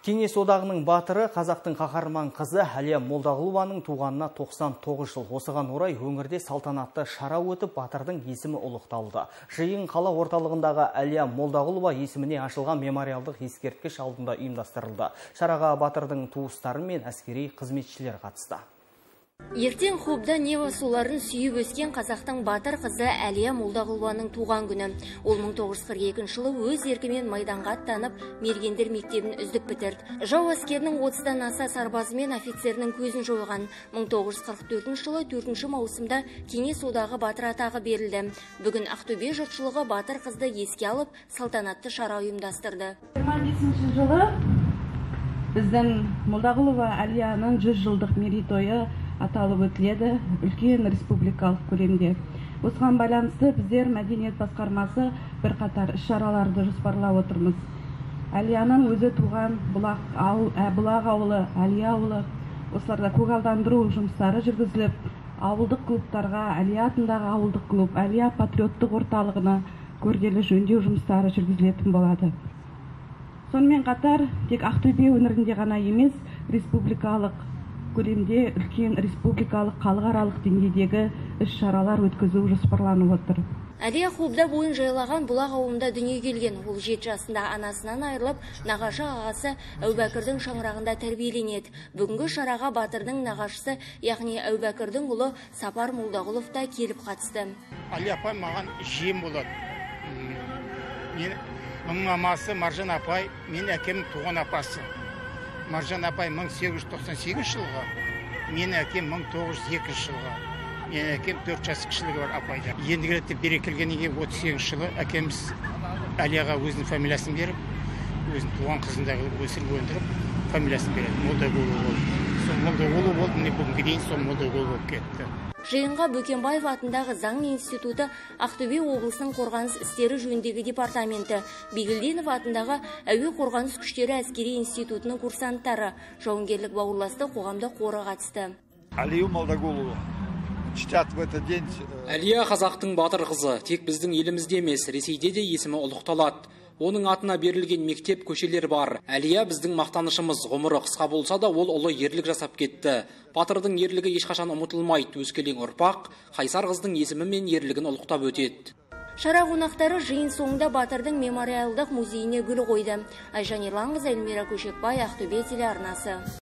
Кеңес одағының батыры қазақтың қаһарман қызы Әлия Молдағұлованың туғанына 99 жыл. Осыған орай өңірде салтанатты шара өтіп, батырдың есімі ұлықталды. Жиын қала орталығындағы Әлия Молдағұлова есіміне ашылған мемориалдық ескерткіш алдында ұйымдастырылды. Шараға батырдың туыстары мен әскери қызметшілер қатысты. Ертең Хобда Нева суларын сүйіп өскен қазақтың батыр қызы Әлия Молдағұлованың туған күні. Ол 1942 жылы өз еркімен майданға аттанып, мергендер мектебін үздік бітірді. Жау әскерінің 30-дан аса сарбазы мен офицерінің көзін жойған. 1944 жылы 4 маусымда Кеңес одағы батыр атағы берілді. Бүгін Ақтөбе жұртшылығы батыр қызды еске алып, салтанатты шара ұйымдастырды. 25 жылы біздің Молдағұлова Әлияның 100 жылдық мерейтойы аталып өтіледі. Үлкен республикалық көлемде. Осыған байланысты біздер мәдениет басқармасы бірқатар іс шараларды жоспарлап отырмыз. Әлияның өзі туған бұлақ, ауыл, ә, бұлақ ауылы әлия ауылы. Осыларда көгалдандыру жұмыстары жүргізіліп ауылдық клубтарға әлия атындағы ауылдық клуб әлия патриоттық орталығына күрделі жөндеу жұмыстары жүргізілетін болады. Сонымен қатар тек ақтөбе өңірінде ғана емес республикалық көлемде үлкен республикалық халықаралық деңгейдегі іс шаралар өткізу жоспарланып отыр Әлия Хубда бойын жайлаған бұлақ ауылында дүние келген. Ол жеті жасында анасынан айырылып, нағашы ағасы Әубәкірдің шаңырағында тәрбиеленеді. Бүгінгі шараға батырдың нағашысы, яғни Әубәкірдің ұлы Сапар Молдағұлов та келіп қатысты. Әлия апай маған жием болады. Мен мың мамасы Маржан апай, мен әкемнің туған апасы маржан апай 1898 жылғы менің әкем 1902 жылғы. Менің әкем төрт жас кішілігі бар апайда ендігі ретте бере келгеннен кейін отыз сегізінші жылы әкеміз әлияға өзінің фамилиясын беріп өзінің туған қызындай қылып өсіріп өндіріп фамилиясын береді. Молдағұлов болды сол молдағұлов болды міне бүгінге дейін сол молдағұлов болып кетті Жиынға Бөкенбаев атындағы заң институты Ақтөбе облысының қорғаныс істері жөніндегі департаменті, Бегілденов атындағы әуе қорғаныс күштері әскери институтының курсанттары, жауынгерлік бауырласты қоғамдық қоры қатысты. Алию Молдағұлова чтят в этот день. Әлия қазақтың батыр қызы, тек біздің елімізде емес, Ресейде де есімі ұлықталады оның атына берілген мектеп көшелер бар. Әлия біздің мақтанышымыз ғұмыры қысқа болса да ол ұлы ерлік жасап кетті. Батырдың ерлігі ешқашан ұмытылмайды. Өскелең ұрпақ қайсар қыздың есімі мен ерлігін ұлықтап өтеді. Шара қонақтары жиын соңында батырдың мемориалдық музейіне гүл қойды. Айжан ерланқызы эльмира көшекбай ақтөбе телеарнасы.